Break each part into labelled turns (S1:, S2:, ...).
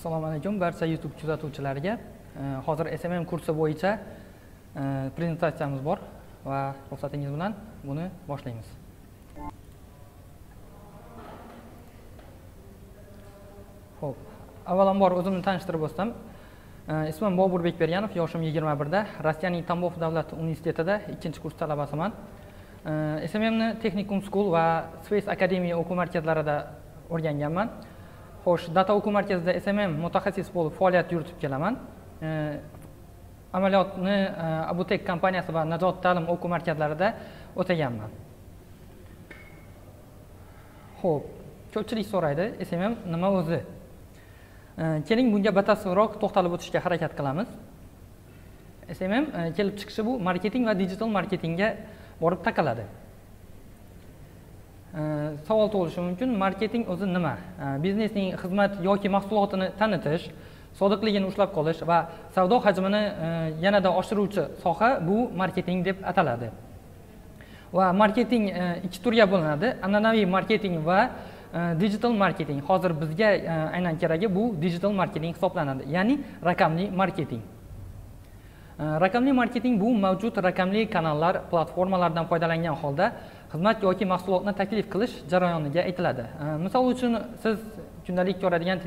S1: assalomu alaykum. Barcha youtube kuzatuvchilariga e, hozir smm kursi bo'yicha e, prezentatsiyamiz bor va ruxsatingiz bilan buni boshlaymiz. Ho'p avvalambor o'zimni tanishtirib o'tsam e, ismim bobur bekberganov yoshim yigirma birda rossiyaning tambov davlat universitetida ikkinchi kurs talabasiman smmni texnikum school va space academy o'quv markazlarida o'rganganman. Xo'sh data o'quv markazida smm mutaxassis bo'lib faoliyat yuritib kelaman. E, amaliyotni e, abutek kompaniyasi va najot ta'lim o'quv markazlarida o'taganman. Ho'p ko'pchilik so'raydi smm nima o'zi? E, keling bunga batafsilroq to'xtalib o'tishga harakat qilamiz. Smm kelib chiqishi bu marketing va digital marketingga borib taqaladi. Э, savol tug'ilishi mumkin marketing o'zi nima? Э, biznesning xizmat yoki mahsulotini tanitish sodiqligini ushlab qolish va savdo hajmini э, yanada oshiruvchi soha bu marketing deb ataladi. Va marketing e, ikki turga bo'linadi. An'anaviy marketing va e, digital marketing. Hozir bizga e, aynan keragi bu digital marketing hisoblanadi ya'ni raqamli marketing. Raqamli marketing bu mavjud raqamli kanallar platformalardan foydalangan holda xizmat yoki mahsulotni taklif qilish jarayoniga aytiladi. Misol uchun siz kundalik ko'radigan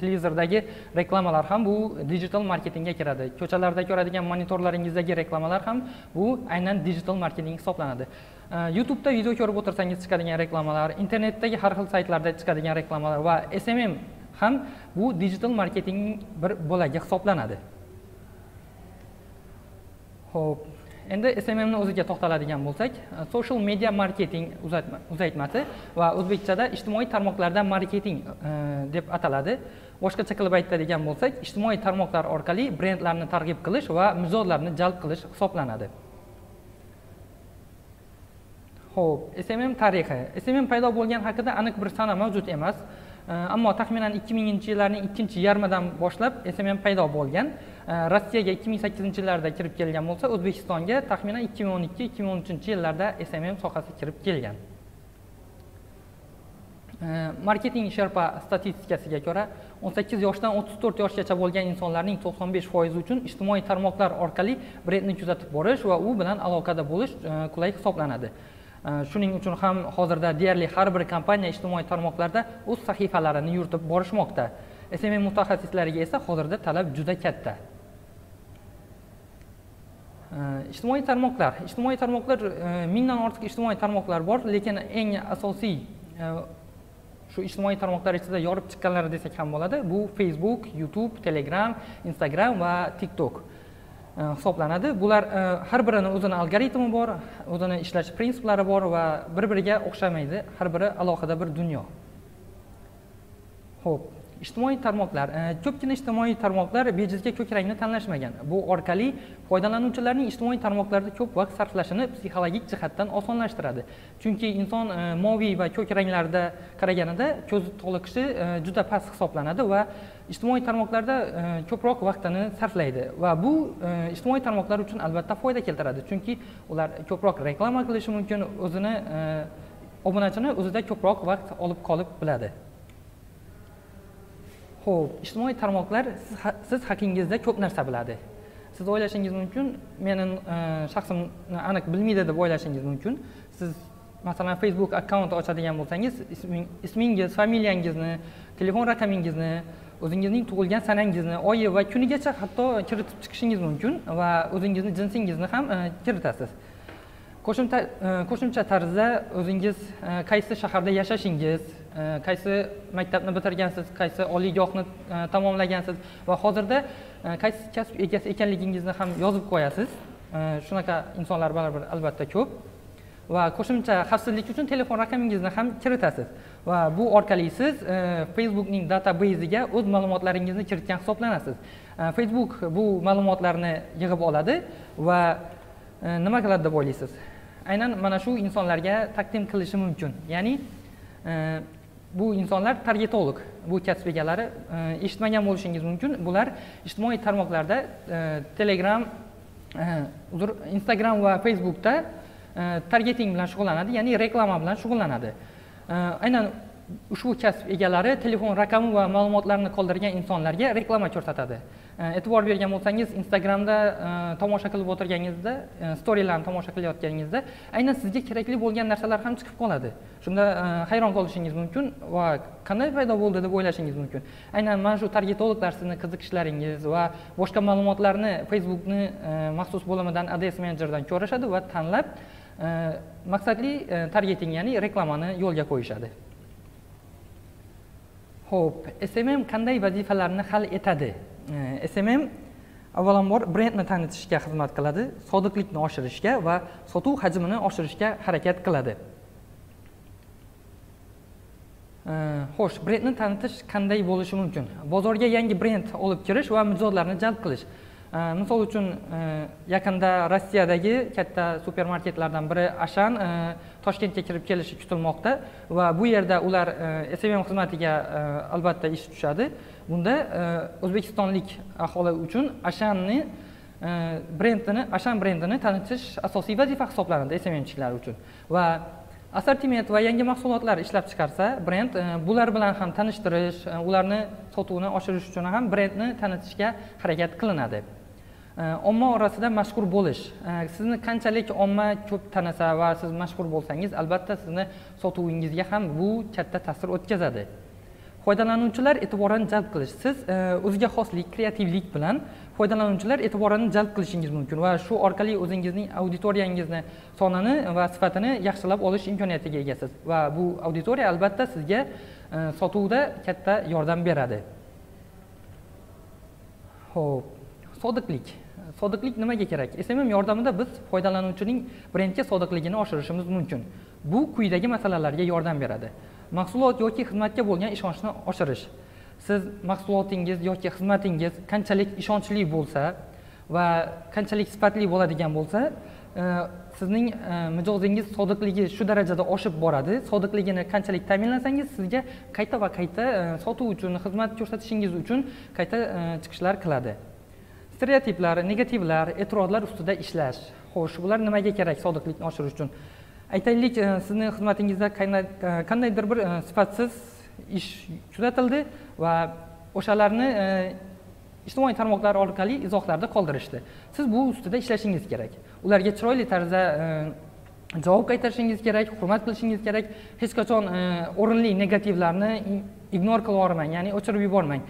S1: televizordagi reklamalar ham bu digital marketingga kiradi. Ko'chalarda ko'radigan monitorlaringizdagi reklamalar ham bu aynan digital marketing hisoblanadi. Youtubeda video ko'rib o'tirsangiz chiqadigan reklamalar internetdagi har xil saytlarda chiqadigan reklamalar va smm ham bu digital marketing bir bo'lagi hisoblanadi. Ho'p. Endi smmni o'ziga to'xtaladigan bo'lsak e, social media marketing uzaytmasi va o'zbekchada ijtimoiy tarmoqlarda marketing e, deb ataladi. Boshqacha qilib aytadigan bo'lsak ijtimoiy tarmoqlar orqali brendlarni targ'ib qilish va mijozlarni jalb qilish hisoblanadi. Ho'p smm tarixi. Smm paydo bo'lgan haqida aniq bir sana mavjud emas. E, ammo taxminan ikki minginchi yillarning ikkinchi yarmidan boshlab smm paydo bo'lgan. Rossiyaga ikki ming sakkizinchi yillarda kirib kelgan bo'lsa o'zbekistonga taxminan ikki ming o'n ikki ikki ming o'n uchinchi yillarda smm sohasi kirib kelgan. Marketing sherpa statistikasiga ko'ra o'n sakkiz yoshdan o'ttiz to'rt yoshgacha bo'lgan insonlarning to'qson besh foizi uchun ijtimoiy tarmoqlar orqali brendni kuzatib borish va u bilan aloqada bo'lish e, qulay hisoblanadi. Shuning uchun ham hozirda deyarli har bir kompaniya ijtimoiy tarmoqlarda o'z sahifalarini yuritib borishmoqda. Smm mutaxassislariga esa hozirda talab juda katta. Э, ijtimoiy tarmoqlar. Ijtimoiy tarmoqlar э, mingdan ortiq ijtimoiy tarmoqlar bor lekin eng asosiy э, shu ijtimoiy tarmoqlar ichida yorib chiqqanlari desak ham bo'ladi. Bu facebook youtube telegram instagram va tiktok hisoblanadi. Bular har birini o'zini algoritmi bor o'zini ishlash prinsiplari bor va bir biriga o'xshamaydi. Har biri alohida bir dunyo. Ho'p ijtimoiy tarmoqlar e, ko'pgina ijtimoiy tarmoqlar bejizga ko'k rangni tanlashmagan. Bu orqali foydalanuvchilarning ijtimoiy tarmoqlarda ko'p vaqt sarflashini psixologik jihatdan osonlashtiradi. Chunki inson e, moviy va ko'k ranglarda qaraganida ko'z toliqishi e, juda past hisoblanadi va ijtimoiy tarmoqlarda ko'proq vaqtini sarflaydi. Va bu ijtimoiy tarmoqlar uchun albatta foyda keltiradi. Chunki ular ko'proq reklama qilishi mumkin o'zini obunachini o'zida ko'proq vaqt olib qolib biladi. Ho'p ijtimoiy tarmoqlar siz haqingizda ko'p narsa biladi. Siz o'ylashingiz mumkin meni e, shaxsimni aniq bilmaydi deb o'ylashingiz mumkin. Siz masalan facebook akkaunt ochadigan bo'lsangiz ismingiz familiyangizni telefon raqamingizni o'zingizning tug'ilgan sanangizni oyi va kunigacha hatto kiritib chiqishingiz mumkin va o'zingizni jinsingizni ham e, kiritasiz. Qo'shimcha e, qo'shimcha tarzda o'zingiz e, qaysi shaharda yashashingiz e, qaysi maktabni bitirgansiz qaysi oliygohni tamomlagansiz va hozirda qaysi kasb egasi ekanligingizni ham yozib qo'yasiz. Shunaqa insonlar baribir albatta ko'p. Va qo'shimcha xavfsizlik uchun telefon raqamingizni ham kiritasiz. Va bu orqali siz e, facebookning databeyziga o'z ma'lumotlaringizni kiritgan hisoblanasiz. E, facebook bu ma'lumotlarni yig'ib oladi va e, nima qiladi deb o'ylaysiz? Aynan mana shu insonlarga taqdim qilishi mumkin. Ya'ni e, bu insonlar targetolog bu kasb egalari e, eshitmagan bo'lishingiz mumkin. Bular ijtimoiy tarmoqlarda e, telegram uzr instagram va facebookda targeting bilan shug'ullanadi ya'ni reklama bilan shug'ullanadi. Aynan ushbu kasb egalari telefon raqami va ma'lumotlarini qoldirgan insonlarga reklama ko'rsatadi. E'tibor bergan bo'lsangiz instagramda tomosha qilib o'tirganingizda storylarni tomosha qilayotganingizda aynan sizga kerakli bo'lgan narsalar ham chiqib qoladi shunda hayron qolishingiz mumkin va qanday paydo bo'ldi deb o'ylashingiz mumkin aynan mana shu targetologlar sizni qiziqishlaringiz va boshqa ma'lumotlarni facebookni maxsus bo'limidan ads menejerdan ko'rishadi va tanlab maqsadli targeting ya'ni reklamani yo'lga qo'yishadi ho'p smm qanday vazifalarni hal etadi E, smm avvalambor brendni tanitishga xizmat qiladi sodiqlikni oshirishga va sotuv hajmini oshirishga harakat qiladi. E, xo'sh brendni tanitish qanday bo'lishi mumkin? Bozorga yangi brend olib kirish va mijozlarni jalb qilish. Э, misol uchun э, yaqinda rossiyadagi katta supermarketlardan biri ashan э, toshkentga kirib kelishi kutilmoqda va bu yerda ular e, smm xizmatiga e, albatta ish tushadi. Bunda e, o'zbekistonlik aholi uchun ashanni brendini ashan brendini tanitish asosiy vazifa hisoblanadi smmchilar uchun. Va assortiment va yangi mahsulotlar ishlab chiqarsa brend bular bilan ham tanishtirish ularni sotuvini oshirish uchun ham brendni tanitishga harakat qilinadi. Э, omma orasida mashhur bo'lish. Э, sizni qanchalik omma ko'p tanisa va siz mashhur bo'lsangiz albatta sizni sotuvingizga ham bu katta ta'sir o'tkazadi. Foydalanuvchilar e'tiborini jalb qilish. Siz e, o'ziga xoslik kreativlik bilan foydalanuvchilar e'tiborini jalb qilishingiz mumkin va shu orqali o'zingizning auditoriyangizni sonini va sifatini yaxshilab olish imkoniyatiga egasiz va bu auditoriya albatta sizga e, sotuvda katta yordam beradi. Ho'p sodiqlik. Sodiqlik nimaga kerak? Smm yordamida biz foydalanuvchining brendga sodiqligini oshirishimiz mumkin. Bu quyidagi masalalarga yordam beradi. Mahsulot yoki xizmatga bo'lgan ishonchni oshirish. Siz mahsulotingiz yoki xizmatingiz qanchalik ishonchli bo'lsa va qanchalik sifatli bo'ladigan bo'lsa e, sizning e, mijozingiz sodiqligi shu darajada oshib boradi. Sodiqligini qanchalik ta'minlasangiz sizga qayta va qayta e, sotuv uchun xizmat ko'rsatishingiz uchun qayta chiqishlar qiladi. Stereotiplar negativlar e'tirozlar ustida ishlash. Xo'sh bular nimaga kerak sodiqlikni oshirish uchun? Aytaylik e, sizni xizmatingizda e, qandaydir bir e, sifatsiz ish kuzatildi va o'shalarni ijtimoiy tarmoqlar orqali izohlarda qoldirishdi. Siz bu ustida ishlashingiz kerak. Ularga chiroyli tarzda javob qaytarishingiz kerak hurmat qilishingiz kerak. Hech qachon o'rinli negativlarni ignor qilib yubormang ya'ni o'chirib yubormang.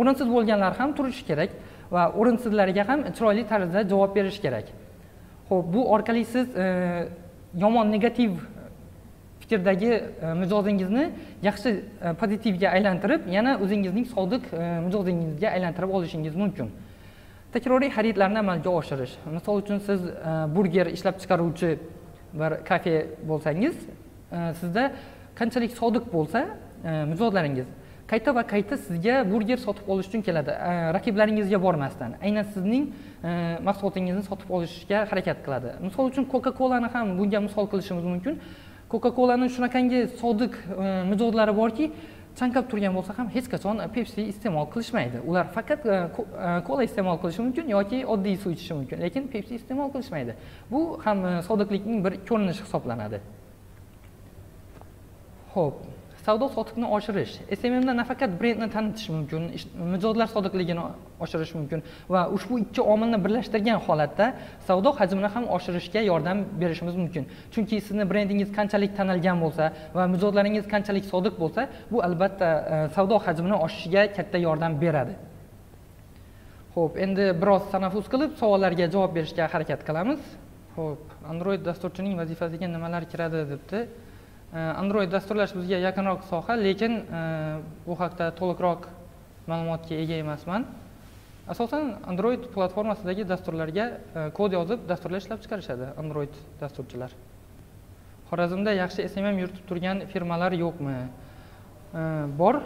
S1: O'rinsiz bo'lganlar ham turishi kerak. Va o'rinsizlarga ham chiroyli tarzda javob berish kerak. Ho'p bu orqali siz e, yomon negativ fikrdagi e, mijozingizni yaxshi e, pozitivga aylantirib yana o'zingizning sodiq e, mijozingizga aylantirib olishingiz mumkin. Takroriy xaridlarni amalga oshirish. Misol uchun siz burger ishlab chiqaruvchi bir kafe bo'lsangiz sizda qanchalik sodiq bo'lsa mijozlaringiz qayta va qayta sizga burger sotib olish uchun keladi. Raqiblaringizga bormasdan aynan sizning mahsulotingizni sotib olishga harakat qiladi. Misol uchun coca colani ham bunga misol qilishimiz mumkin. Coca colani shunaqangi sodiq mijozlari borki chanqab turgan bo'lsa ham hech qachon pepsi iste'mol qilishmaydi. Ular faqat kola iste'mol qilishi mumkin yoki oddiy suv ichishi mumkin lekin pepsi iste'mol qilishmaydi. Bu ham sodiqlikning bir ko'rinishi hisoblanadi. Ho'p savdo sotiqni oshirish smmda nafaqat brendni tanitish mumkin mijozlar sodiqligini oshirish mumkin va ushbu ikki omilni birlashtirgan holatda savdo hajmini ham oshirishga yordam berishimiz mumkin. Chunki sizni brendingiz qanchalik tanilgan bo'lsa va mijozlaringiz qanchalik sodiq bo'lsa bu albatta e, savdo hajmini oshishiga katta yordam beradi. Ho'p endi biroz tanaffus qilib savollarga javob berishga harakat qilamiz. Ho'p android dasturchining vazifasiga nimalar kiradi debdi? Э, android dasturlash bizga yaqinroq soha lekin э, bu haqda to'liqroq ma'lumotga ega emasman. Asosan android platformasidagi dasturlarga e, kod yozib dasturlar ishlab chiqarishadi android dasturchilar. Xorazmda yaxshi smm yuritib turgan firmalar yo'qmi? E, bor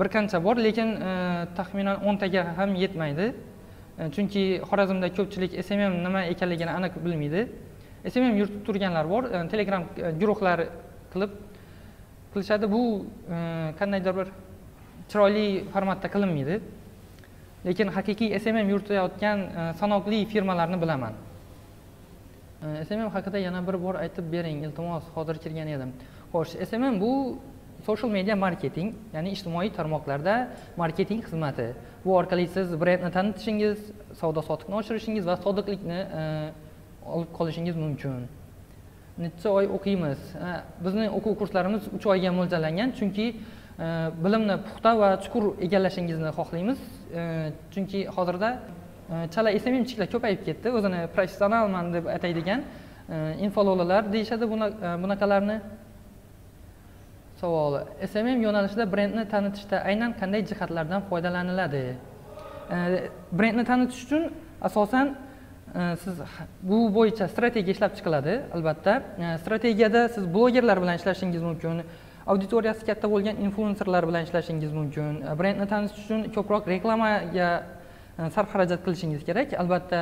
S1: bir qancha bor lekin e, taxminan o'ntaga ham yetmaydi. Chunki xorazmda ko'pchilik smm nima ekanligini aniq bilmaydi. Smm yuritib turganlar bor telegram guruhlar qilib qilishadi. Bu e, qandaydir bir chiroyli formatda qilinmaydi. Lekin haqiqiy smm yuritayotgan e, sanoqli firmalarni bilaman. E, smm haqida yana bir bor aytib bering iltimos hozir kirgan edim. Xo'sh smm bu social media marketing ya'ni ijtimoiy tarmoqlarda marketing xizmati. Bu orqali siz brendni tanitishingiz savdo sotiqni oshirishingiz va sodiqlikni olib qolishingiz mumkin. Necha oy o'qiymiz. Bizni o'quv kurslarimiz uch oyga mo'ljallangan chunki e, bilimni puxta va chuqur egallashingizni xohlaymiz. E, chunki hozirda e, chala smmchiklar ko'payib ketdi. O'zini professionalman deb ataydigan infololalar deyishadi bunaqalarni. Savoli smm yo'nalishida brendni tanitishda aynan qanday jihatlardan foydalaniladi? Brendni tanitish uchun asosan Э, siz bu bo'yicha strategiya ishlab chiqiladi albatta. Э, strategiyada siz blogerlar bilan ishlashingiz mumkin auditoriyasi katta bo'lgan influenserlar bilan ishlashingiz mumkin e, brendni tanitish uchun ko'proq reklamaga e, sarf xarajat qilishingiz kerak albatta.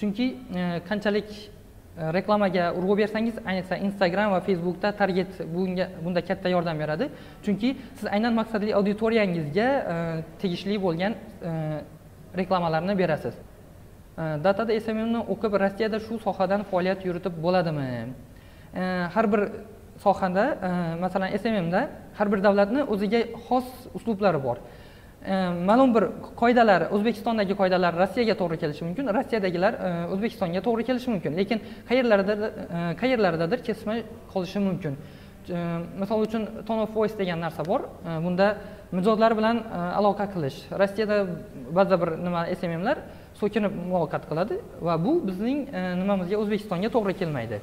S1: Chunki e, qanchalik reklamaga urg'u bersangiz ayniqsa instagram va facebookda target bunga bunda katta yordam beradi. Chunki siz aynan maqsadli auditoriyangizga tegishli bo'lgan reklamalarni berasiz. Э, datada smmni o'qib rossiyada shu sohadan faoliyat yuritib bo'ladimi? Э, har bir sohada э, masalan smmda har bir davlatni o'ziga xos uslublari bor. Ma'lum bir qoidalar o'zbekistondagi qoidalar rossiyaga to'g'ri kelishi mumkin rossiyadagilar e, o'zbekistonga to'g'ri kelishi mumkin lekin qayerlardadir e, qayerlaridadir kesma qolishi mumkin. E, misol uchun tone of voice degan narsa bor. Bunda mijozlar bilan aloqa qilish. Rossiyada ba'zi bir nima smmlar so'kinib muloqot qiladi va bu bizning e, nimamizga o'zbekistonga to'g'ri kelmaydi.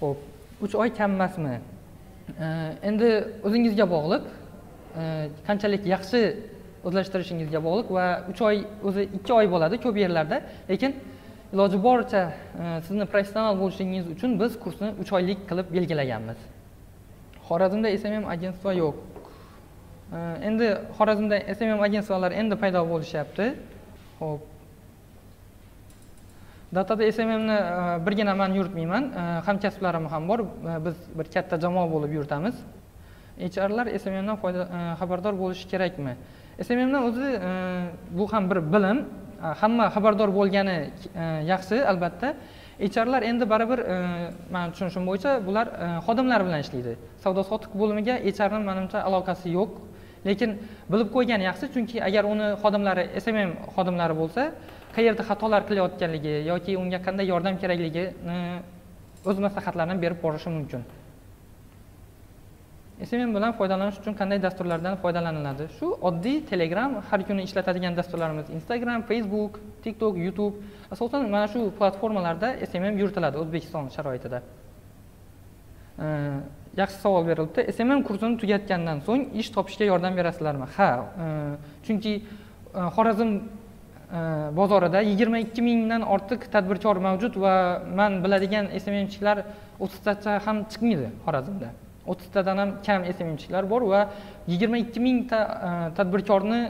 S1: Ho'p uch oy kam emasmi e, endi o'zingizga bog'liq e, qanchalik yaxshi o'zlashtirishingizga bog'liq va uch oy o'zi ikki oy bo'ladi ko'p yerlarda. Lekin iloji boricha sizni professional bo'lishingiz uchun biz kursni uch oylik qilib belgilaganmiz. Xorazmda smm agentstva yo'q. Endi xorazmda smm agentstvolari endi paydo bo'lishyapti. Ho'p datada smmni e, birgina man yuritmayman. E, hamkasblarim ham bor. E, biz bir katta jamoa bo'lib yuritamiz. Hrlar smmdan xabardor bo'lishi kerakmi? Smmdan o'zi bu ham bir bilim. Hamma xabardor bo'lgani yaxshi albatta. Hrlar endi baribir mani tushunishim bo'yicha bular xodimlar bilan ishlaydi. Savdo sotiq bo'limiga hrni manimcha aloqasi yo'q. Lekin bilib qo'ygani yaxshi chunki agar uni xodimlari smm xodimlari bo'lsa qayerda xatolar qilayotganligi yoki unga qanday yordam kerakligini o'z maslahatlarini berib borishi mumkin. Smm bilan foydalanish uchun qanday dasturlardan foydalaniladi? Shu oddiy telegram har kuni ishlatadigan dasturlarimiz instagram facebook tiktok youtube asosan mana shu platformalarda smm yuritiladi o'zbekiston sharoitida. Yaxshi savol berilibdi smm kursini tugatgandan so'ng ish topishga yordam berasizlarmi? Ha e, chunki e, xorazm e, bozorida yigirma ikki mingdan ortiq tadbirkor mavjud va man biladigan smmchilar o'ttiztacha ham chiqmaydi xorazmda. O'ttiztadan ham kam smmchilar bor va yigirma ikki mingta tadbirkorni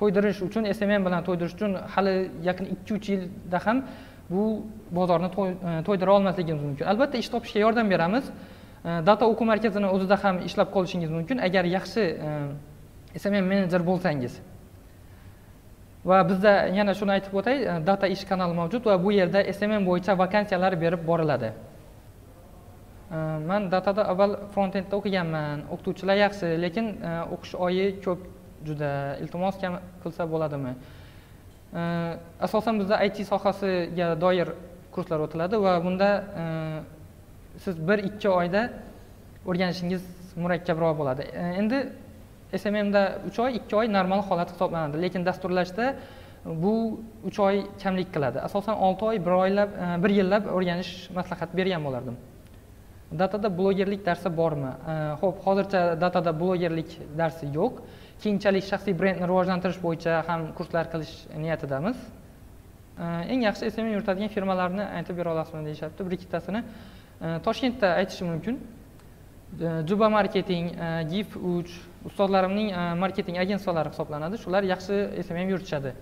S1: to'ydirish uchun smm bilan to'ydirish uchun hali yaqin ikki uch yilda ham bu bozorni to'ydira olmasligimiz mumkin. Albatta ish topishga yordam beramiz. Data o'quv markazini o'zida ham ishlab qolishingiz mumkin agar yaxshi smm menejer bo'lsangiz va bizda yana shuni aytib o'tay data ish kanali mavjud va bu yerda smm bo'yicha vakansiyalar berib boriladi man datada avval front endda o'qiganman o'qituvchilar yaxshi lekin o'qish oyi ko'p juda iltimos kam qilsa bo'ladimi asosan bizda it sohasiga doir kurslar o'tiladi va bunda siz bir ikki oyda o'rganishingiz murakkabroq bo'ladi. E, endi smmda uch oy ikki oy normal holat hisoblanadi. Lekin dasturlashda bu uch oy kamlik qiladi. Asosan olti oy bir oylab e, bir yillab o'rganish maslahat bergan bo'lardim. Datada blogerlik darsi bormi? E, ho'p hozircha datada blogerlik darsi yo'q. Keyinchalik shaxsiy brendni rivojlantirish bo'yicha ham kurslar qilish niyatidamiz. Eng yaxshi smm yuritadigan firmalarni aytib bera olasizmi deyishyapti. Bir ikkitasini toshkentda aytishim mumkin. Juba marketing e, gif uch ustozlarimning e, marketing agentsiyalari hisoblanadi. Shular yaxshi smm yuritishadi.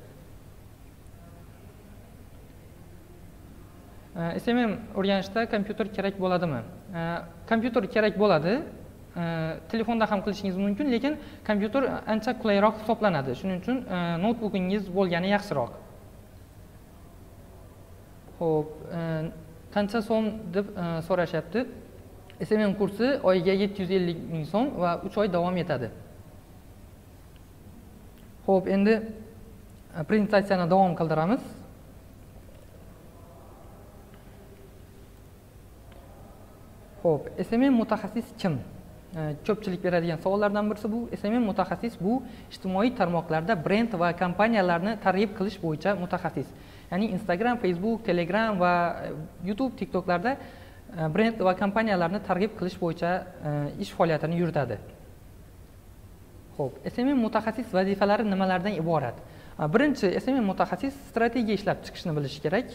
S1: E, smm o'rganishda kompyuter kerak bo'ladimi? Kompyuter kerak bo'ladi. Telefonda ham qilishingiz mumkin lekin kompyuter ancha qulayroq hisoblanadi. Shuning uchun noutbukingiz bo'lgani yaxshiroq. Ho'p qancha so'm deb e, so'rashyapti. Smm kursi oyiga yetti yuz ellik ming so'm va uch oy davom etadi. Ho'p endi e, prezentatsiyani davom qildiramiz. Ho'p smm mutaxassis kim? E, ko'pchilik beradigan savollardan birisi bu. Smm mutaxassis bu ijtimoiy tarmoqlarda brend va kompaniyalarni targ'ib qilish bo'yicha mutaxassis. Ya'ni instagram facebook telegram va e, youtube tiktoklarda e, brend va kompaniyalarni targ'ib qilish bo'yicha e, ish faoliyatini yuritadi. Ho'p smm mutaxassis vazifalari nimalardan iborat? Birinchi smm mutaxassis strategiya ishlab chiqishni bilishi kerak.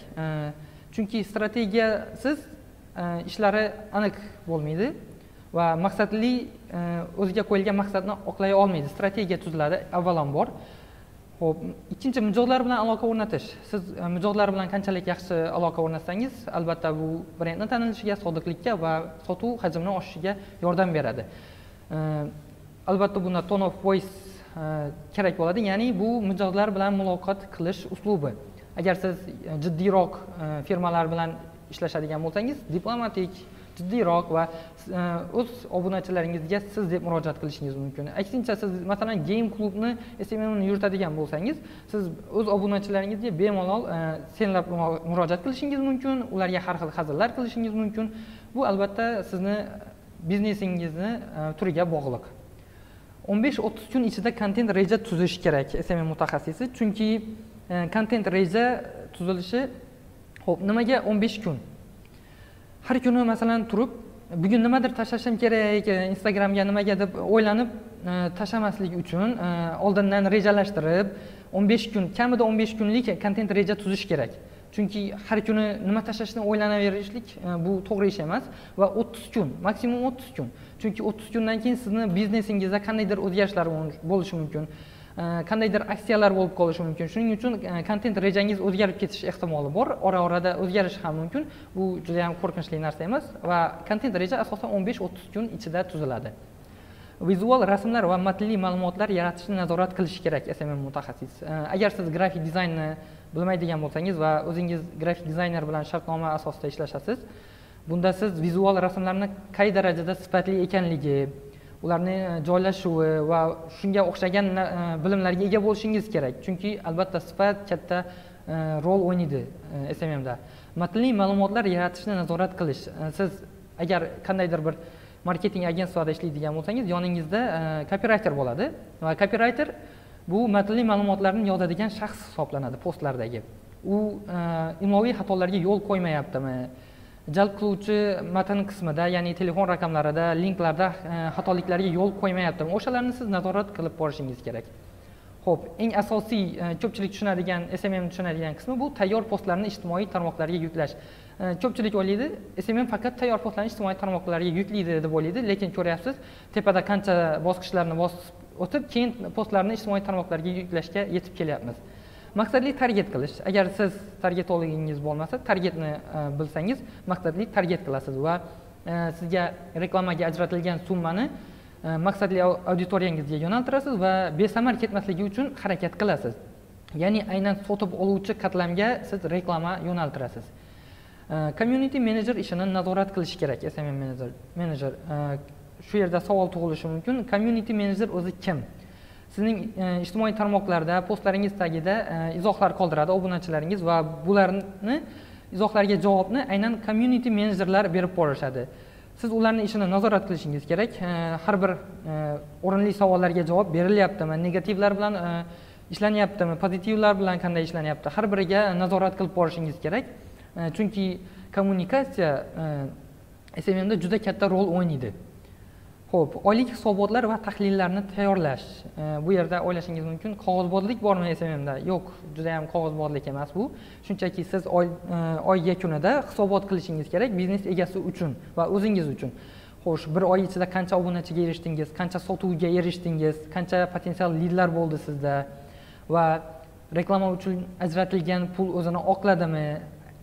S1: Chunki strategiyasiz ishlari aniq bo'lmaydi va maqsadli o'ziga qo'yilgan maqsadni oqlay olmaydi. Strategiya tuziladi avvalambor. Ho'p ikkinchi mijozlar bilan aloqa o'rnatish. Siz e, mijozlar bilan qanchalik yaxshi aloqa o'rnatsangiz albatta bu brendni tanilishiga sodiqlikka va sotuv hajmini oshishiga yordam beradi. E, albatta bunda tone of voice e, kerak bo'ladi. Ya'ni bu mijozlar bilan muloqot qilish uslubi. Agar siz jiddiyroq firmalar bilan ishlashadigan bo'lsangiz diplomatik jiddiyroq va e, o'z obunachilaringizga siz deb murojaat qilishingiz mumkin. Aksincha siz masalan game klubni smmni yuritadigan bo'lsangiz siz o'z obunachilaringizga bemalol e, senlab murojaat qilishingiz mumkin ularga har xil hazillar qilishingiz mumkin. Bu albatta sizni biznesingizni e, turiga bog'liq. O'n besh o'ttiz kun ichida kontent reja tuzish kerak smm mutaxassisi chunki kontent reja tuzilishi ho'p nimaga o'n besh kun? Har kuni masalan turib bugun nimadir tashlashim kerak instagramga nimaga deb o'ylanib e, tashlamaslik uchun e, oldindan rejalashtirib o'n besh kun kamida o'n besh kunlik kontent reja tuzish kerak. Chunki har kuni nima tashlashni o'ylanaverishlik e, bu to'g'ri ish emas va o'ttiz kun maksimum o'ttiz kun. Chunki o'ttiz kundan keyin sizni biznesingizda qandaydir o'zgarishlar bo'lishi mumkin. Э, qandaydir aksiyalar bo'lib qolishi mumkin. Shuning uchun e, kontent rejangiz o'zgarib ketish ehtimoli bor. Ora orada o'zgarishi ham mumkin. Bu juda yam qo'rqinchli narsa emas va kontent reja asosan o'n besh o'ttiz kun ichida tuziladi. Vizual rasmlar va matnli ma'lumotlar yaratishni nazorat qilish kerak smm mutaxassis. E, agar siz grafik dizaynni bilmaydigan bo'lsangiz va o'zingiz grafik dizayner bilan shartnoma asosida ishlashasiz bunda siz vizual rasmlarni qay darajada sifatli ekanligi ularni e, joylashuvi va shunga o'xshagan e, bilimlarga ega bo'lishingiz kerak. Chunki albatta sifat katta e, rol o'ynaydi smmda matnli ma'lumotlar yaratishni nazorat qilish. Siz agar qandaydir bir marketing agentstvada ishlaydigan bo'lsangiz yoningizda kopirayter bo'ladi va kopirayter bu matnli ma'lumotlarni yozadigan shaxs hisoblanadi postlardagi. U imloviy xatolarga yo'l qo'ymayaptimi? Jalb qiluvchi matn qismida ya'ni telefon raqamlarida linklarda e, xatoliklarga yo'l qo'ymayaptimi o'shalarni siz nazorat qilib borishingiz kerak. Ho'p eng asosiy e, ko'pchilik tushunadigan smm tushunadigan qismi bu tayyor postlarni ijtimoiy tarmoqlarga yuklash. E, ko'pchilik o'ylaydi smm faqat tayyor postlarni ijtimoiy tarmoqlarga yuklaydi deb o'ylaydi lekin ko'ryapsiz tepada qancha bosqichlarni bosib o'tib keyin postlarni ijtimoiy tarmoqlarga yuklashga yetib kelyapmiz. Maqsadli target qilish. Agar siz targetologingiz bo'lmasa targetni e, bilsangiz maqsadli target qilasiz va e, sizga reklamaga ajratilgan summani e, maqsadli auditoriyangizga yo'naltirasiz va besamar ketmasligi uchun harakat qilasiz. Ya'ni aynan sotib oluvchi qatlamga siz reklama yo'naltirasiz. E, community menejer ishini nazorat qilishi kerak smm menejer menejer e, shu yerda savol tug'ilishi mumkin. Community menejer o'zi kim? Sizning e, ijtimoiy tarmoqlarda postlaringiz tagida e, izohlar qoldiradi obunachilaringiz va bularni izohlarga javobni aynan community menejerlar berib borishadi. Siz ularni ishini nazorat qilishingiz kerak. E, har bir o'rinli savollarga javob berilyaptimi negativlar bilan ishlanyaptimi pozitivlar bilan qanday ishlanyapti har biriga nazorat qilib borishingiz kerak. Chunki kommunikatsiya smmda juda katta rol o'ynaydi. Ho'p oylik hisobotlar va tahlillarni tayyorlash. E, bu yerda o'ylashingiz mumkin. Qog'ozbozlik bormi smmda? Yo'q juda yam qog'ozbozlik emas bu. Shunchaki siz oy e, oy yakunida hisobot qilishingiz kerak biznes egasi uchun va o'zingiz uchun. Xo'sh bir oy ichida qancha obunachiga erishdingiz qancha sotuvga erishdingiz qancha potensial lidlar bo'ldi sizda va reklama uchun ajratilgan pul o'zini oqladimi?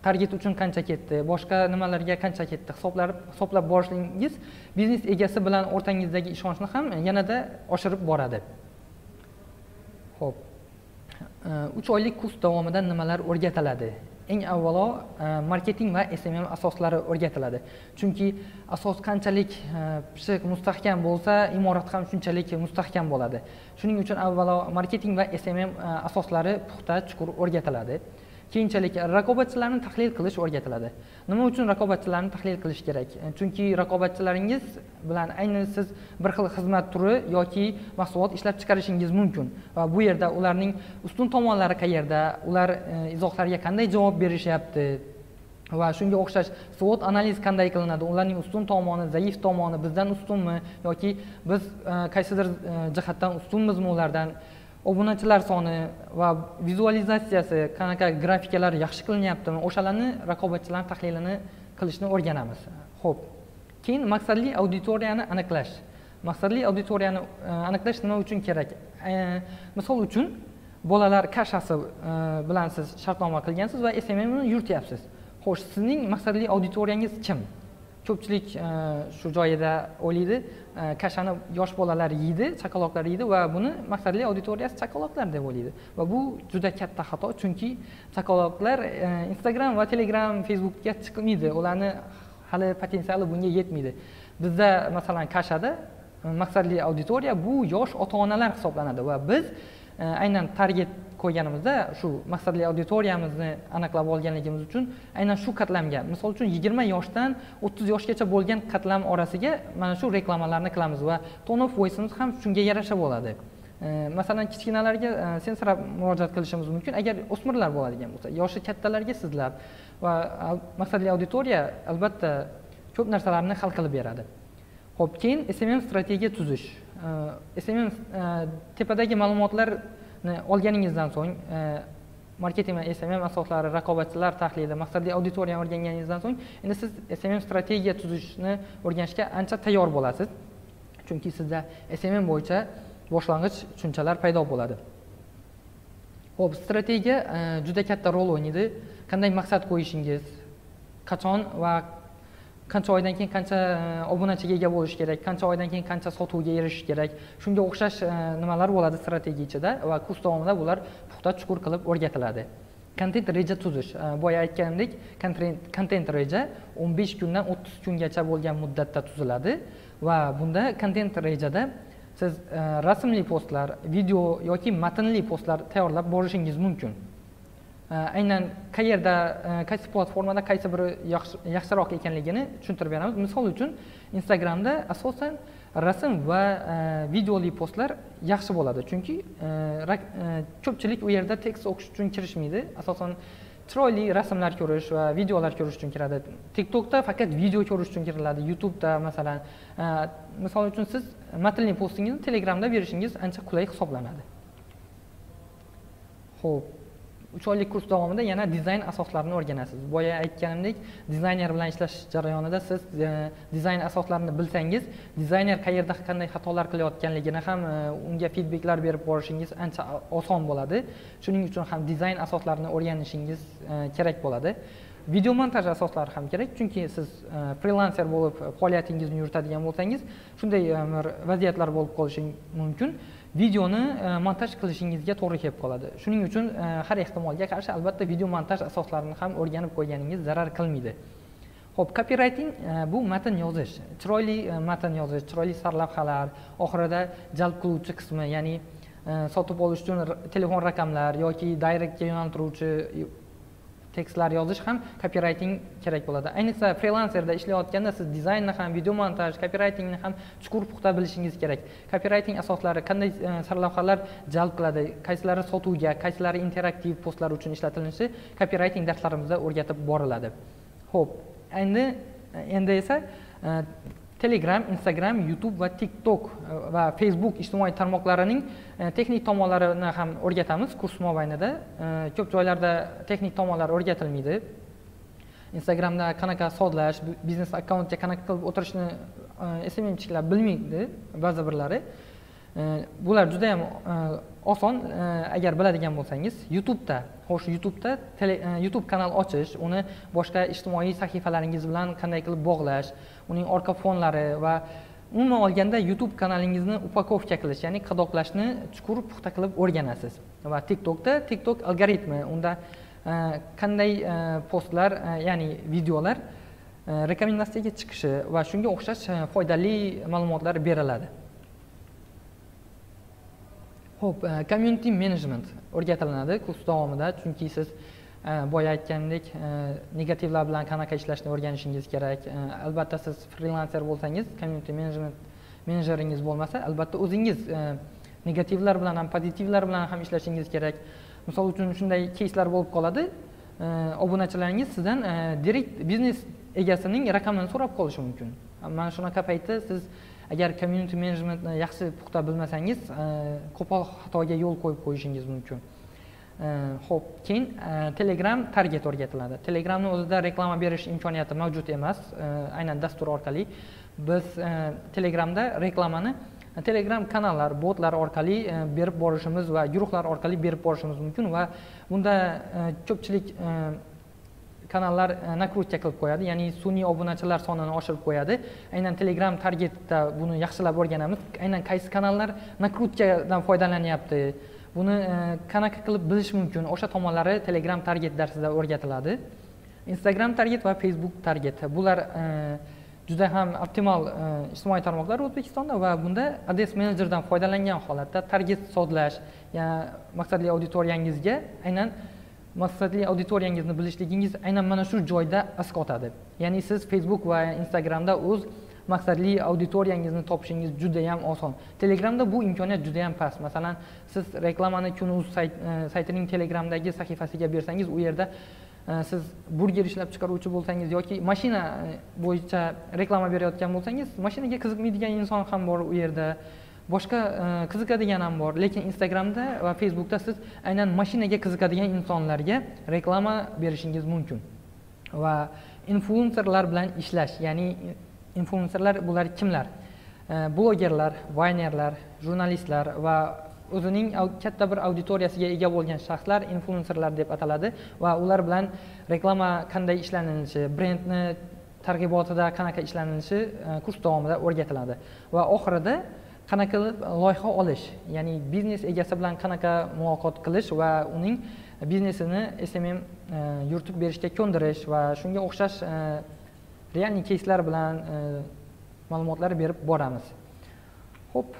S1: Target uchun qancha ketdi boshqa nimalarga qancha ketdi hisoblab hisoblab borishingiz biznes egasi bilan o'rtangizdagi ishonchni ham yanada oshirib boradi. Ho'p uch oylik kurs davomida nimalar o'rgatiladi? Eng avvalo e, marketing va smm asoslari o'rgatiladi. Chunki asos qanchalik e, pishiq mustahkam bo'lsa imorat ham shunchalik mustahkam bo'ladi. Shuning uchun avvalo marketing va smm e, asoslari puxta chuqur o'rgatiladi. Keyinchalik raqobatchilarni tahlil qilish o'rgatiladi. Nima uchun raqobatchilarni tahlil qilish kerak? Chunki raqobatchilaringiz bilan aynan siz bir xil xizmat turi yoki mahsulot ishlab chiqarishingiz mumkin. Va bu yerda ularning ustun tomonlari qayerda ular e, izohlarga qanday javob berishyapti? Va shunga o'xshash svot analiz qanday qilinadi? Ularning ustun tomoni zaif tomoni bizdan ustunmi? Yoki biz e, qaysidir e, jihatdan ustunmizmi ulardan? Obunachilar soni va vizualizatsiyasi qanaqa grafikalar yaxshi qilinyaptimi o'shalarni raqobatchilarni tahlilini qilishni o'rganamiz. Ho'p keyin maqsadli auditoriyani aniqlash. Maqsadli auditoriyani e, aniqlash nima uchun kerak? E, misol uchun bolalar kashasi e, bilan siz shartnoma qilgansiz va smmni yurityapsiz. Xo'sh sizning maqsadli auditoriyangiz kim? Ko'pchilik e, shu joyida o'ylaydi e, kashani yosh bolalar yeydi chaqaloqlar yeydi va buni maqsadli auditoriyasi chaqaloqlar deb o'ylaydi. Va bu juda katta xato chunki chaqaloqlar e, instagram va telegram facebookga chiqmaydi. Ularni hali potensiali bunga yetmaydi. Bizda masalan kashada maqsadli auditoriya bu yosh ota onalar hisoblanadi va biz aynan target qo'yganimizda shu maqsadli auditoriyamizni aniqlab olganligimiz uchun aynan shu qatlamga misol uchun yigirma yoshdan o'ttiz yoshgacha bo'lgan qatlam orasiga mana shu reklamalarni qilamiz va tone of voiceimiz ham shunga yarasha bo'ladi. Masalan kichkinalarga e, sen sensirab murojaat qilishimiz mumkin. Agar o'smirlar bo'ladigan bo'lsa yoshi kattalarga sizlar va maqsadli auditoriya albatta ko'p narsalarni hal qilib beradi. Ho'p keyin smm strategiya tuzish. Smm e, tepadagi ma'lumotlar olganingizdan so'ng e, marketing va smm asoslari raqobatchilar tahlili maqsadli auditoriyani o'rganganingizdan so'ng endi siz smm strategiya tuzishni o'rganishga ancha tayyor bo'lasiz. Chunki sizda smm bo'yicha boshlang'ich tushunchalar paydo bo'ladi. Ho'p strategiya e, juda katta rol o'ynaydi. Qanday maqsad qo'yishingiz qachon va qancha oydan keyin qancha e, obunachiga ega bo'lish kerak qancha oydan keyin qancha sotuvga erishish kerak. Shunga o'xshash e, nimalar bo'ladi strategiya ichida va kurs davomida bular puxta chuqur qilib o'rgatiladi. Kontent reja tuzish e, boya aytganimdek kontent reja o'n besh kundan o'ttiz kungacha bo'lgan muddatda tuziladi va bunda kontent rejada siz rasmli postlar video yoki matnli postlar tayyorlab borishingiz mumkin. Э, aynan qayerda э, qaysi platformada qaysi biri yaxshiroq ekanligini tushuntirib beramiz. Misol uchun instagramda asosan rasm va e, videoli postlar yaxshi bo'ladi. Chunki e, e, ko'pchilik u yerda tekst o'qish uchun kirishmaydi. Asosan chiroyli rasmlar ko'rish va videolar ko'rish uchun kiradi. Tiktokda faqat video ko'rish uchun kiriladi. Youtubeda masalan misol uchun siz matnli postingizni telegramda berishingiz ancha qulay hisoblanadi. Ho'p uch oylik kurs davomida yana dizayn asoslarini o'rganasiz. Boya aytganimdek dizayner bilan ishlash jarayonida siz e, dizayn asoslarini bilsangiz dizayner qayerda qanday xatolar qilayotganligini ham e, unga feedbacklar berib borishingiz ancha oson bo'ladi. Shuning uchun ham dizayn asoslarini o'rganishingiz e, kerak bo'ladi. Video montaj asoslari ham kerak chunki siz e, frilanser bo'lib e, faoliyatingizni yuritadigan bo'lsangiz shunday e, bir vaziyatlar bo'lib qolishi mumkin. Videoni e, montaj qilishingizga to'g'ri kelib qoladi. Shuning uchun e, har ehtimolga qarshi albatta video montaj asoslarini ham o'rganib qo'yganingiz zarar qilmaydi. Ho'p kopirayting e, bu matn yozish. Chiroyli matn yozish chiroyli sarlavhalar oxirida jalb qiluvchi qismi ya'ni sotib olish uchun telefon raqamlar yoki direktga yo'naltiruvchi tekstlar yozish ham kopirayting kerak bo'ladi. Ayniqsa frilanserda ishlayotganda siz dizaynni ham video montaj kopiraytingni ham chuqur puxta bilishingiz kerak. Kopirayting asoslari qanday e, sarlavhalar jalb qiladi? Qaysilari sotuvga qaysilari interaktiv postlar uchun ishlatilishi kopirayting darslarimizda o'rgatib boriladi. Ho'p endi endi esa e, telegram instagram youtube va tiktok e, va facebook ijtimoiy tarmoqlarining e, texnik tomonlarini ham o'rgatamiz kurs mobaynida. E, ko'p joylarda texnik tomonlar o'rgatilmaydi. Instagramda qanaqa sodlash biznes akkauntga qanaqa qilib o'tirishni smmchilar bilmaydi ba'zi birlari. Bular juda yam oson e, agar biladigan bo'lsangiz youtubeda xo'sh youtubeda e, youtube kanal ochish uni boshqa ijtimoiy sahifalaringiz bilan qanday qilib bog'lash uning orqa fonlari va umuman olganda youtube kanalingizni upakovka qilish ya'ni qadoqlashni chuqur puxta qilib o'rganasiz. Va tiktokda tiktok algoritmi unda e, qanday postlar ya'ni videolar rekomendatsiyaga chiqishi va shunga o'xshash foydali ma'lumotlar beriladi. Ho'p e, community management o'rgatilinadi kurs davomida. Chunki siz e, boya aytgandek e, negativlar bilan qanaqa ishlashni o'rganishingiz kerak? Albatta siz frilanser bo'lsangiz community management menejeringiz bo'lmasa albatta o'zingiz negativlar bilan ham pozitivlar bilan ham ishlashingiz kerak. Misol uchun shunday keyslar bo'lib qoladi. Obunachilaringiz sizdan direkt biznes egasining raqamini so'rab qolishi mumkin. Mana shunaqa paytda siz agar community managementni yaxshi puxta bilmasangiz e, qo'pol xatoga yo'l qo'yib qo'yishingiz mumkin. E, ho'p keyin e, telegram target o'rgatiladi. Telegramni o'zida reklama berish imkoniyati mavjud emas. Aynan dastur orqali biz telegramda reklamani telegram kanallar botlar orqali berib borishimiz va guruhlar orqali berib borishimiz mumkin va bunda ko'pchilik kanallar e, nakrutka qilib qo'yadi. Ya'ni sun'iy obunachilar sonini oshirib qo'yadi. Aynan telegram targetda buni yaxshilab o'rganamiz. Aynan qaysi kanallar nakrutkadan foydalanyapti? Buni e, qanaqa qilib bilish mumkin? O'sha tomonlari telegram target darsida o'rgatiladi. Instagram target va facebook target. Bular e, juda ham optimal ijtimoiy tarmoqlar o'zbekistonda va bunda ads menejerdan foydalangan holatda target sozlash maqsadli auditoriyangizga aynan maqsadli auditoriyangizni bilishligingiz aynan mana shu joyda asqotadi. Ya'ni siz facebook va instagramda o'z maqsadli auditoriyangizni topishingiz judayam oson. Telegramda bu imkoniyat judayam past. Masalan siz reklamani kunuz sayt, e, saytining telegramdagi sahifasiga bersangiz u yerda e, siz burger ishlab chiqaruvchi bo'lsangiz yoki mashina e, bo'yicha reklama berayotgan bo'lsangiz mashinaga qiziqmaydigan inson ham bor u yerda. Boshqa e, qiziqadigan ham bor. Lekin instagramda va facebookda siz aynan mashinaga qiziqadigan insonlarga reklama berishingiz mumkin va influenserlar bilan ishlash ya'ni influenserlar bular kimlar? E, blogerlar vaynerlar jurnalistlar va o'zining katta bir auditoriyasiga ega bo'lgan shaxslar influenserlar deb ataladi va ular bilan reklama qanday ishlanilishi brendni targ'ibotida qanaqa ishlanilishi e, kurs davomida o'rgatiladi. Va oxirida qanaqa qilib loyiha olish ya'ni biznes egasi bilan qanaqa muloqot qilish va uning biznesini smm e, yuritib berishga ko'ndirish va shunga o'xshash e, realniy keyslar bilan e, ma'lumotlar berib boramiz. Ho'p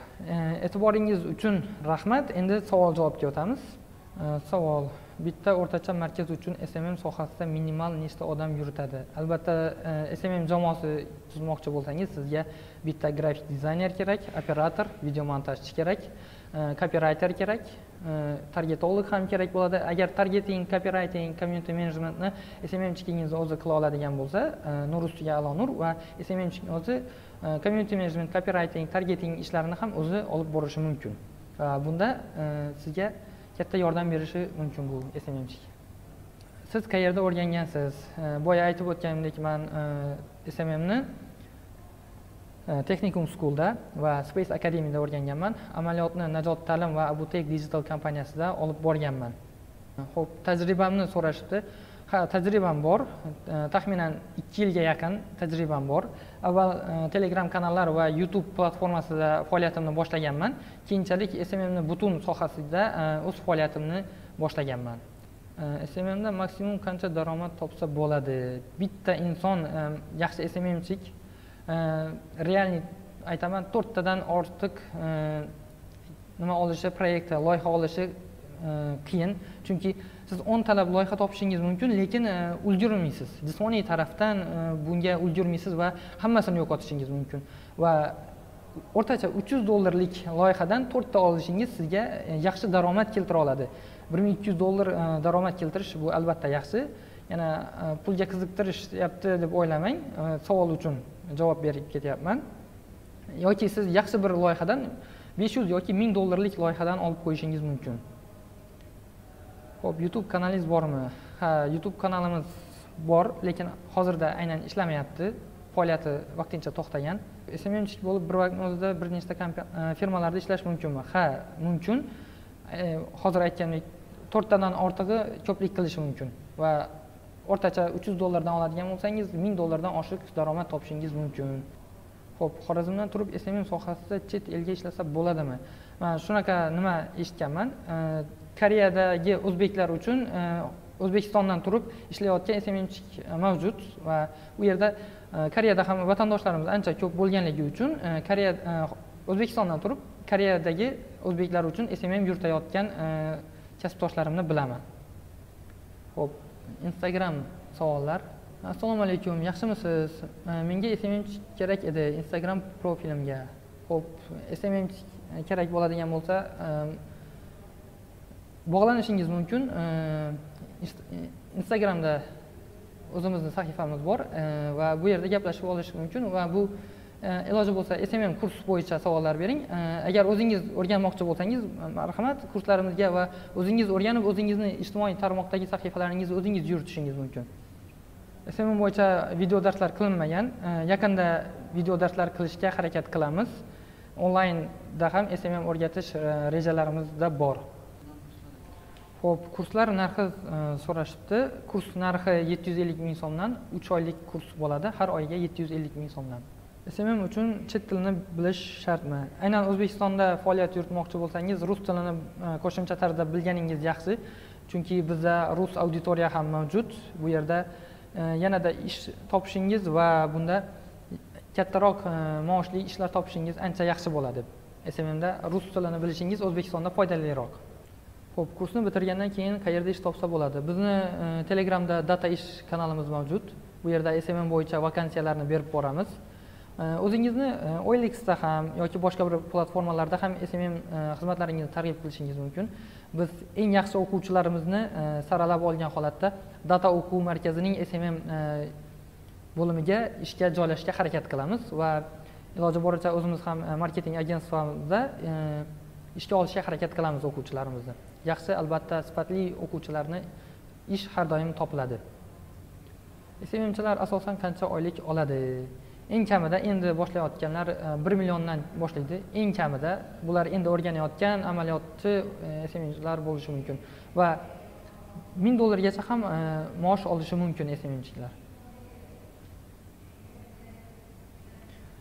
S1: e'tiboringiz uchun rahmat. Endi savol javobga o'tamiz. Э, savol. Bitta o'rtacha markaz uchun smm sohasida minimal nechta odam yuritadi? Albatta e, smm jamoasi tuzmoqchi bo'lsangiz sizga bitta grafik dizayner kerak operator video montajchi kerak e, kopirayter kerak e, targetolog ham kerak bo'ladi. Agar targeting kopirayting community managementni smmchikingiz o'zi qila oladigan bo'lsa nur ustiga alo nur va smmchik o'zi community management copywriting targeting ishlarini ham o'zi olib borishi mumkin. Va bunda sizga katta yordam berishi mumkin bu smmchik siz qayerda o'rgangansiz? E, boya aytib o'tganimdek man e, smmni e, texnikum schoolda va space academyda o'rganganman. Amaliyotni najot ta'lim va abutek digital kompaniyasida olib borganman. Ho'p tajribamni so'rashibdi. Ha tajribam bor. E, taxminan ikki yilga yaqin tajribam bor. Avval e, telegram kanallar va youtube platformasida faoliyatimni boshlaganman. Keyinchalik smmni butun sohasida e, o'z faoliyatimni boshlaganman. Smmda maksimum qancha daromad topsa bo'ladi? Bitta inson yaxshi smmchik realniy aytaman to'rttadan ortiq nima olishi proyekti loyiha olishi qiyin. Chunki siz o'ntalab loyiha topishingiz mumkin lekin e, ulgurmaysiz. Jismoniy tarafdan e, bunga ulgurmaysiz va hammasini yo'qotishingiz mumkin. Va o'rtacha uch yuz dollarlik loyihadan to'rtta olishingiz sizga e, yaxshi daromad keltira oladi. Bir ming ikki yuz dollar daromad keltirish bu albatta yaxshi. Yana pulga qiziqtirishyapti deb o'ylamang savol uchun javob berib ketyapman. Yoki siz yaxshi bir loyihadan besh yuz yoki ming dollarlik loyihadan olib qo'yishingiz mumkin. Ho'p youtube kanalingiz bormi? Ha youtube kanalimiz bor lekin hozirda aynan ishlamayapti. Faoliyati vaqtincha to'xtagan. Smmchik bo'lib bir vaqtni o'zida bir nechta e, firmalarda ishlash mumkinmi? Ha mumkin. E, hozir aytganimdek to'rttadan ortig'i ko'plik qilishi mumkin va o'rtacha uch yuz dollardan oladigan bo'lsangiz ming dollardan oshiq daromad topishingiz mumkin. Ho'p xorazmdan turib smm sohasida chet elga ishlasa bo'ladimi? Man shunaqa nima eshitganman. E, koreyadagi o'zbeklar uchun e, o'zbekistondan turib ishlayotgan smmchik mavjud va u yerda e, koreyada ham vatandoshlarimiz ancha ko'p bo'lganligi uchun e, koreya o'zbekistondan turib koreyadagi o'zbeklar uchun smm yuritayotgan kasbdoshlarimni bilaman. Ho'p instagram savollar. Assalomu alaykum yaxshimisiz? Menga smm kerak edi instagram profilimga. Ho'p smm kerak bo'ladigan bo'lsa bog'lanishingiz mumkin. E, Instagramda o'zimizni sahifamiz bor e, va bu yerda gaplashib olish mumkin va bu e, iloji bo'lsa smm kurs bo'yicha savollar bering. Agar o'zingiz o'rganmoqchi bo'lsangiz marhamat kurslarimizga va o'zingiz o'rganib o'zingizni ijtimoiy tarmoqdagi sahifalaringizni o'zingiz yuritishingiz mumkin. Smm bo'yicha video darslar qilinmagan. Yaqinda video darslar qilishga harakat qilamiz. Onlaynda ham smm o'rgatish rejalarimizda bor. Ho'p kurslar narxi e, so'rashibdi. Kurs narxi yetti yuz ellik ming so'mdan uch oylik kurs bo'ladi. Har oyiga yetti yuz ellik ming so'mdan. Smm uchun chet tilini bilish shartmi? Aynan o'zbekistonda faoliyat yuritmoqchi bo'lsangiz rus tilini e, qo'shimcha tarzda bilganingiz yaxshi. Chunki bizda rus auditoriya ham mavjud. Bu yerda e, yanada ish topishingiz va bunda kattaroq maoshli ishlar topishingiz ancha yaxshi bo'ladi. Smmda rus tilini bilishingiz o'zbekistonda foydaliroq. Ho'p kursni bitirgandan keyin qayerda ish topsa bo'ladi? Bizni e, telegramda data ish kanalimiz mavjud. Bu yerda smm bo'yicha vakansiyalarni berib boramiz. E, o'zingizni e, oyliksda ham yoki boshqa bir platformalarda ham smm xizmatlaringizni targ'ib qilishingiz mumkin. Biz eng yaxshi o'quvchilarimizni saralab olgan holatda data o'quv markazining smm bo'limiga ishga joylashishga harakat qilamiz va iloji boricha o'zimiz ham marketing agentstvamizda ishga olishga harakat qilamiz o'quvchilarimizni. Yaxshi albatta sifatli o'quvchilarni ish har doim topiladi. Smmchilar asosan qancha oylik oladi? Eng kamida endi boshlayotganlar e, bir milliondan boshlaydi. Eng kamida bular endi o'rganayotgan amaliyotchi e, smmchilar bo'lishi mumkin. Va ming dollargacha ham e, maosh olishi mumkin smmchilar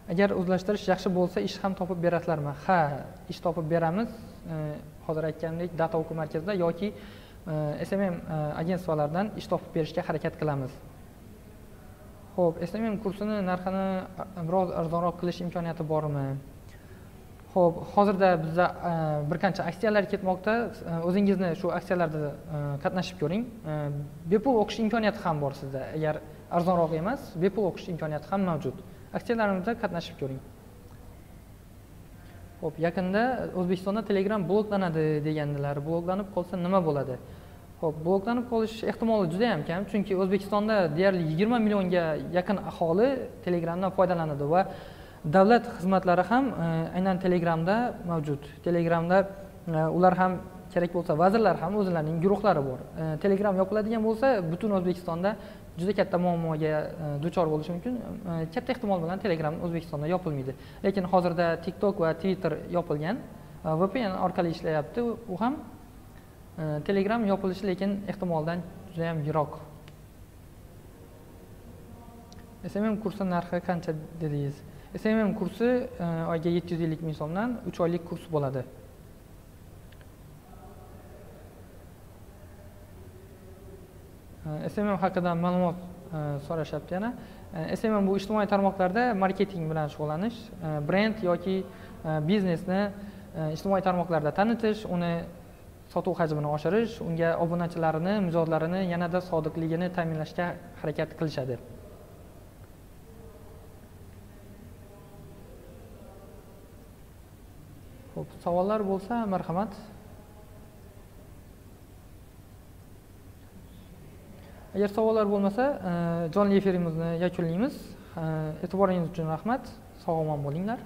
S1: agar o'zlashtirish yaxshi bo'lsa ish ham topib berasizlarmi? Ha ish topib beramiz. E, hozir aytgandek data o'quv markazida yoki e, smm e, agentstvalardan ish topib berishga harakat qilamiz. Ho'p smm kursini narxini biroz arzonroq qilish imkoniyati bormi? Ho'p hozirda bizda bir qancha aksiyalar ketmoqda. O'zingizni shu aksiyalarda qatnashib ko'ring. Bepul o'qish imkoniyati ham bor sizda. Agar arzonroq emas bepul o'qish imkoniyati ham mavjud. Aksiyalarimizda qatnashib ko'ring. Ho'p yaqinda o'zbekistonda telegram bloklanadi degandilar. Bloklanib qolsa nima bo'ladi? Ho'p bloklanib qolish ehtimoli juda yam kam chunki o'zbekistonda deyarli yigirma millionga yaqin aholi telegramdan foydalanadi va davlat xizmatlari ham e, aynan telegramda mavjud. Telegramda e, ular ham kerak bo'lsa vazirlar ham o'zlarining guruhlari bor. E, telegram yopiladigan bo'lsa butun o'zbekistonda juda katta muammoga e, duchor bo'lishi mumkin. E, katta ehtimol bilan telegram o'zbekistonda yopilmaydi. Lekin hozirda tiktok va twitter yopilgan. E, Vpn orqali ishlayapti. U ham telegram yopilishi lekin ehtimoldan judayam yiroq. Smm kursi narxi qancha dedingiz? Smm kursi oyiga yetti yuz ellik ming so'mdan uch oylik kurs bo'ladi. Э, smm haqida ma'lumot э, so'rashyapti yana. Э, smm bu ijtimoiy tarmoqlarda marketing bilan shug'ullanish e, brend yoki e, biznesni e, ijtimoiy tarmoqlarda tanitish uni sotuv hajmini oshirish unga obunachilarini mijozlarini yanada sodiqligini ta'minlashga harakat qilishadi. Ho'p savollar bo'lsa marhamat. Agar savollar bo'lmasa e, jonli efirimizni yakunlaymiz. E, e'tiboringiz uchun rahmat. Sog' omon bo'linglar.